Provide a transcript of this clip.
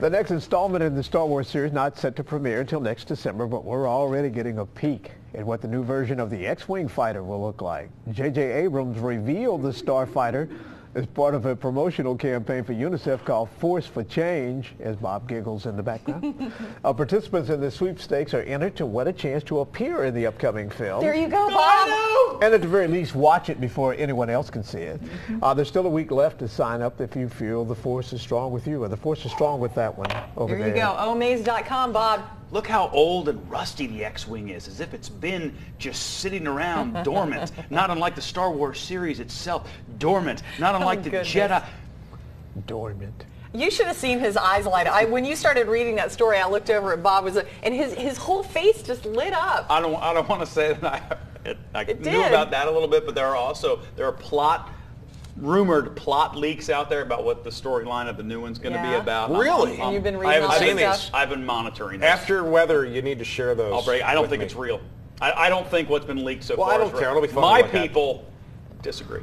The next installment in the Star Wars series not set to premiere until next December, but we're already getting a peek at what the new version of the X-Wing fighter will look like. J.J. Abrams revealed the Starfighter as part of a promotional campaign for UNICEF called Force for Change, as Bob giggles in the background. uh, participants in the sweepstakes are entered to win a chance to appear in the upcoming film. There you go, Bob. And at the very least, watch it before anyone else can see it. Uh, there's still a week left to sign up if you feel the force is strong with you, or the force is strong with that one over there. There you go. Omaze.com, Bob. Look how old and rusty the X-Wing is, as if it's been just sitting around dormant. Not unlike the Star Wars series itself, dormant. Not unlike oh, the goodness. Jedi. Dormant. You should have seen his eyes light up. I, when you started reading that story, I looked over at Bob, was and his, his whole face just lit up. I don't, I don't want to say that I, it, I it knew did. about that a little bit, but there are also there are plot rumored plot leaks out there about what the storyline of the new one's going to yeah. be about. Really? I'm, I'm, you've been reading I haven't seen these. I've been monitoring. This. After weather, you need to share those. I'll break. I don't think me. it's real. I, I, don't think what's been leaked so well, far. Well, I don't care. It'll be fun. My people disagree.